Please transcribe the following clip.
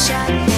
shot.